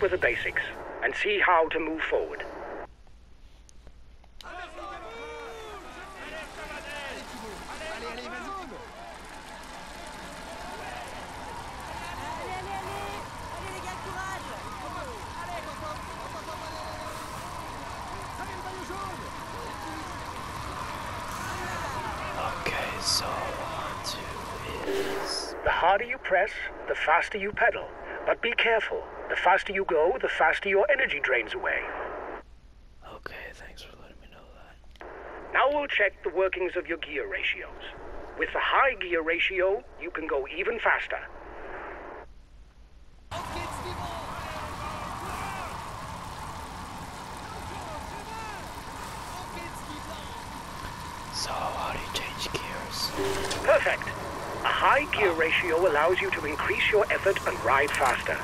up with the basics and see how to move forward. Okay, so one, two is. The harder you press, the faster you pedal. But be careful. The faster you go, the faster your energy drains away. Okay, thanks for letting me know that. Now we'll check the workings of your gear ratios. With the high gear ratio, you can go even faster. So, how do you change gears? Perfect. A high gear ratio allows you to increase your effort and ride faster.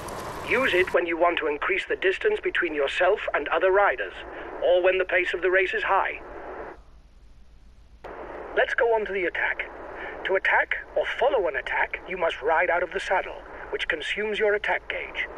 Use it when you want to increase the distance between yourself and other riders, or when the pace of the race is high. Let's go on to the attack. To attack or follow an attack, you must ride out of the saddle, which consumes your attack gauge.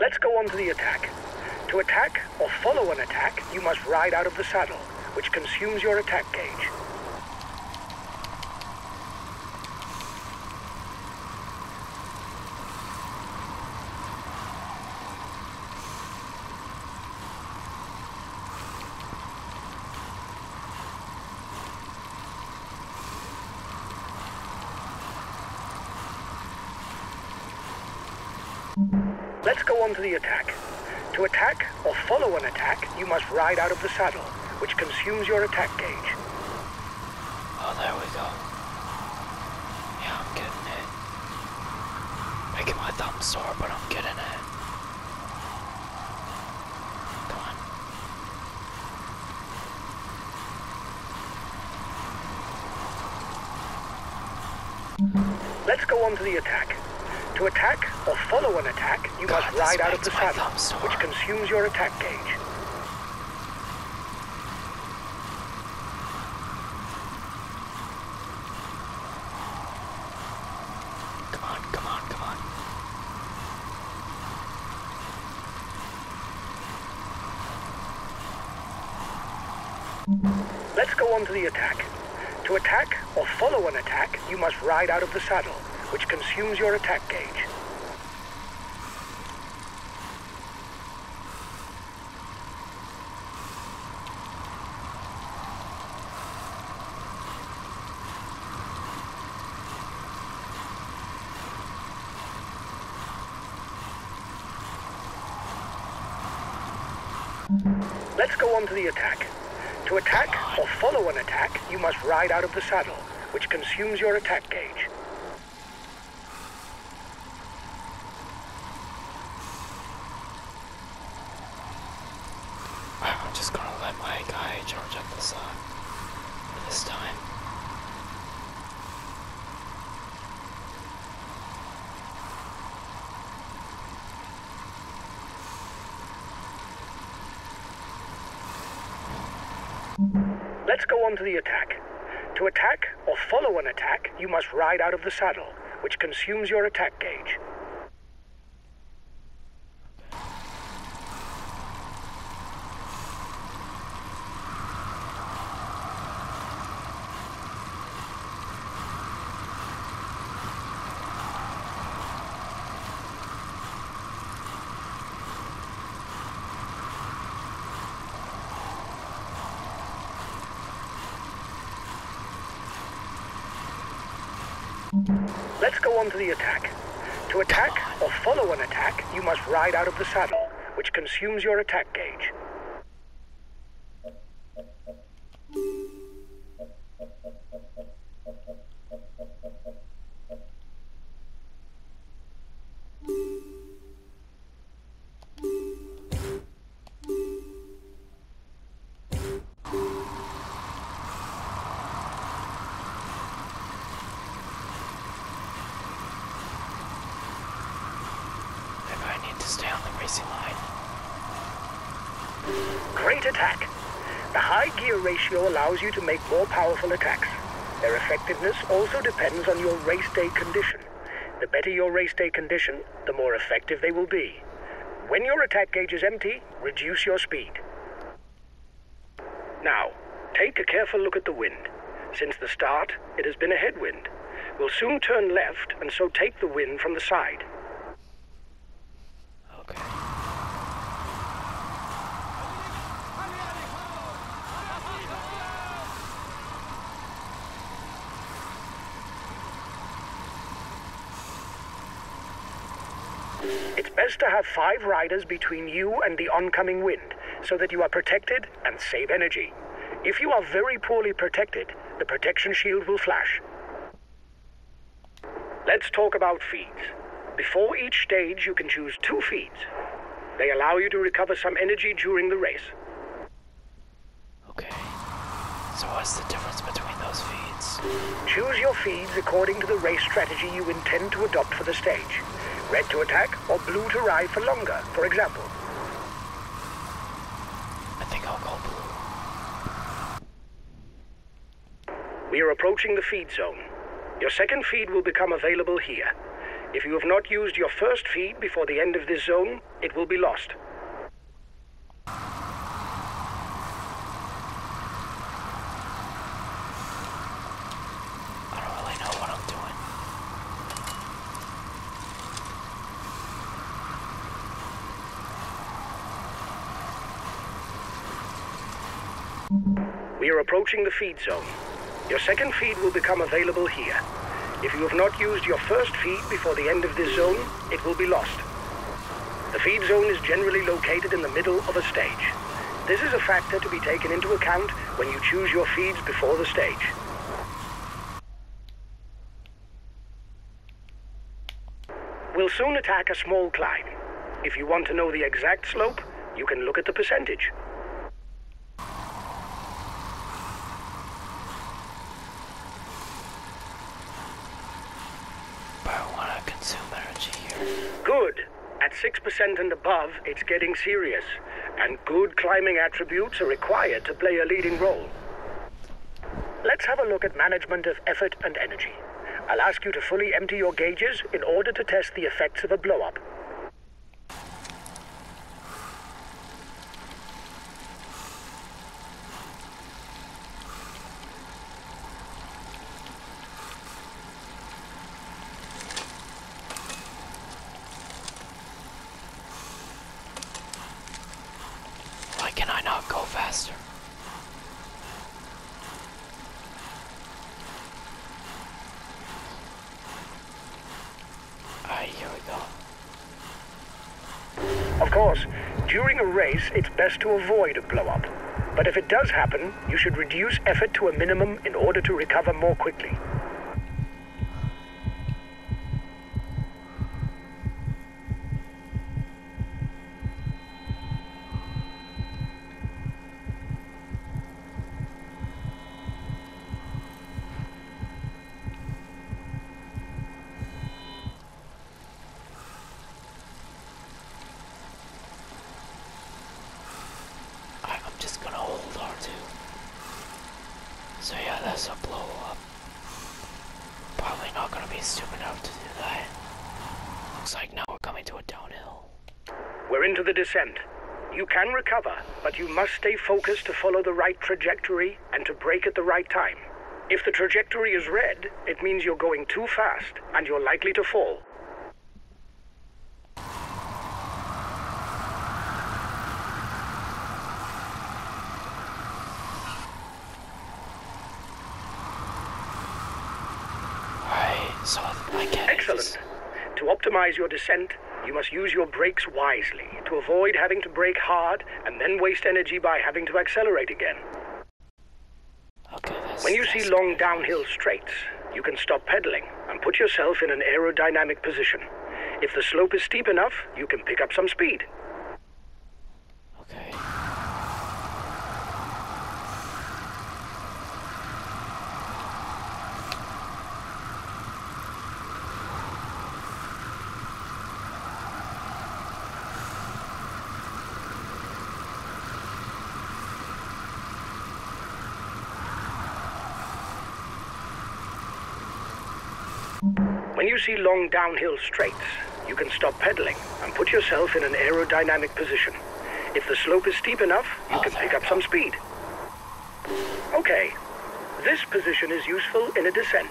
Let's go on to the attack. To attack or follow an attack, you must ride out of the saddle, which consumes your attack gauge. Let's go on to the attack. To attack or follow an attack, you must ride out of the saddle, which consumes your attack gauge. Oh, there we go. Yeah, I'm getting it. Making my thumb sore, but I'm getting it. Come on. Let's go on to the attack. To attack or follow an attack, you God, must ride out of the saddle, which consumes your attack gauge. Come on, come on, come on. Let's go on to the attack. To attack or follow an attack, you must ride out of the saddle, which consumes your attack gauge. On to the attack. To attack or follow an attack, you must ride out of the saddle, which consumes your attack gauge. I'm just gonna let my guy charge up the side uh, this time. Let's go on to the attack. To attack or follow an attack, you must ride out of the saddle, which consumes your attack gauge. Let's go on to the attack. To attack or follow an attack, you must ride out of the saddle, which consumes your attack gauge. Attack. The high gear ratio allows you to make more powerful attacks. Their effectiveness also depends on your race day condition. The better your race day condition, the more effective they will be. When your attack gauge is empty, reduce your speed. Now, take a careful look at the wind. Since the start, it has been a headwind. We'll soon turn left, and so take the wind from the side. Okay. It's best to have five riders between you and the oncoming wind, so that you are protected and save energy. If you are very poorly protected, the protection shield will flash. Let's talk about feeds. Before each stage, you can choose two feeds. They allow you to recover some energy during the race. Okay. So what's the difference between those feeds? Choose your feeds according to the race strategy you intend to adopt for the stage. Red to attack or blue to ride for longer, for example. I think I'll go blue. We are approaching the feed zone. Your second feed will become available here. If you have not used your first feed before the end of this zone, it will be lost. I don't really know what I'm doing. We are approaching the feed zone. Your second feed will become available here. If you have not used your first feed before the end of this zone, it will be lost. The feed zone is generally located in the middle of a stage. This is a factor to be taken into account when you choose your feeds before the stage. We'll soon attack a small climb. If you want to know the exact slope, you can look at the percentage. But I want to consume energy here. Good. At 6% and above, it's getting serious. And good climbing attributes are required to play a leading role. Let's have a look at management of effort and energy. I'll ask you to fully empty your gauges in order to test the effects of a blow-up. Why can I not go faster? Alright, here we go. Of course, during a race, it's best to avoid a blow-up. But if it does happen, you should reduce effort to a minimum in order to recover more quickly. I, I'm just gonna hold R2. So yeah, that's a blow up. Probably not gonna be stupid enough to do that. Looks like now we're coming to a downhill. We're into the descent. You can recover, but you must stay focused to follow the right trajectory and to brake at the right time. If the trajectory is red, it means you're going too fast and you're likely to fall. So I. Excellent. To optimize your descent, you must use your brakes wisely to avoid having to brake hard and then waste energy by having to accelerate again. Okay, When you see long downhill straights, you can stop pedaling and put yourself in an aerodynamic position. If the slope is steep enough, you can pick up some speed. Okay. When you see long downhill straights, you can stop pedaling and put yourself in an aerodynamic position. If the slope is steep enough, you can pick up some speed. Okay, this position is useful in a descent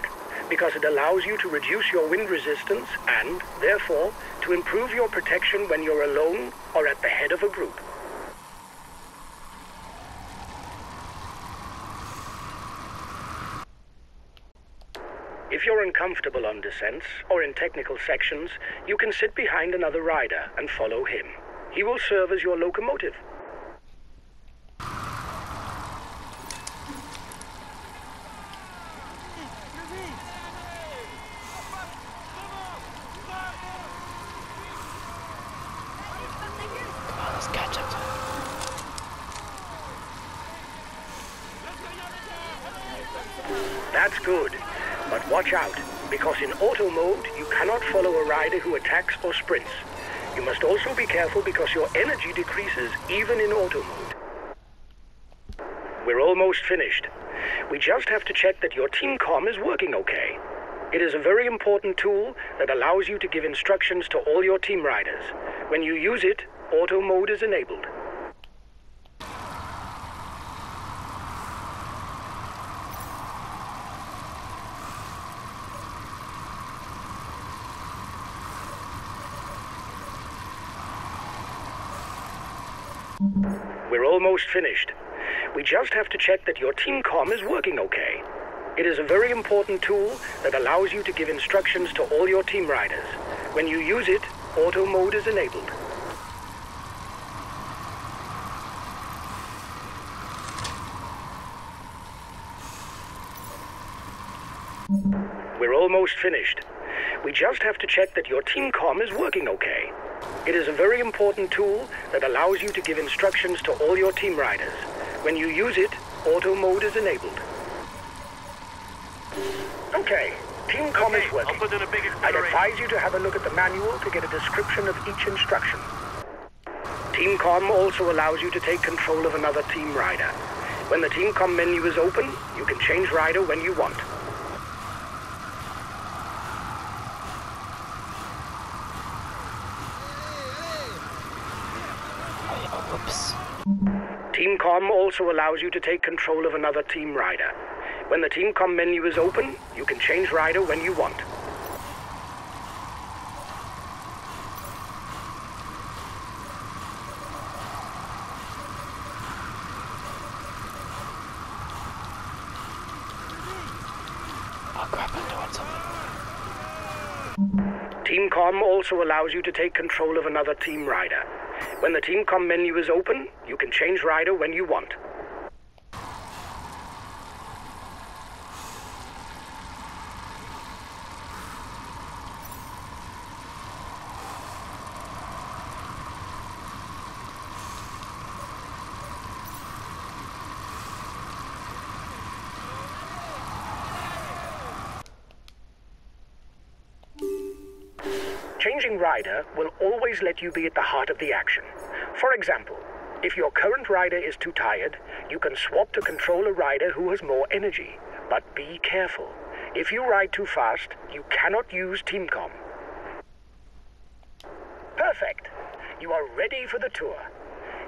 because it allows you to reduce your wind resistance and, therefore, to improve your protection when you're alone or at the head of a group. If you're uncomfortable on descents or in technical sections, you can sit behind another rider and follow him. He will serve as your locomotive. Come on, let's catch up to him. That's good. But watch out, because in auto mode, you cannot follow a rider who attacks or sprints. You must also be careful because your energy decreases even in auto mode. We're almost finished. We just have to check that your team com is working okay. It is a very important tool that allows you to give instructions to all your team riders. When you use it, auto mode is enabled. We're almost finished. We just have to check that your team com is working okay. It is a very important tool that allows you to give instructions to all your team riders. When you use it, auto mode is enabled. We're almost finished. We just have to check that your team com is working okay. It is a very important tool that allows you to give instructions to all your team riders. When you use it, auto mode is enabled. Okay, team com is working. I'll put in a big I'd advise you to have a look at the manual to get a description of each instruction. Team Com also allows you to take control of another team rider. When the Team Com menu is open, you can change rider when you want. Oh, yeah, whoops. Team Com also allows you to take control of another team rider. When the Team Com menu is open, you can change rider when you want. Crap, I'm doing something. Team Com also allows you to take control of another team rider. When the Team Com menu is open, you can change rider when you want. Changing rider will always let you be at the heart of the action. For example, if your current rider is too tired, you can swap to control a rider who has more energy. But be careful. If you ride too fast, you cannot use TeamCom. Perfect. You are ready for the tour.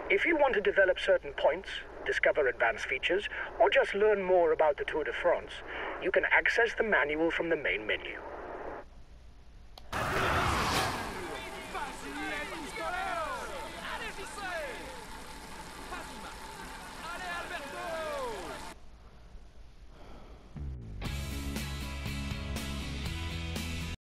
If you want to develop certain points, discover advanced features, or just learn more about the Tour de France, you can access the manual from the main menu.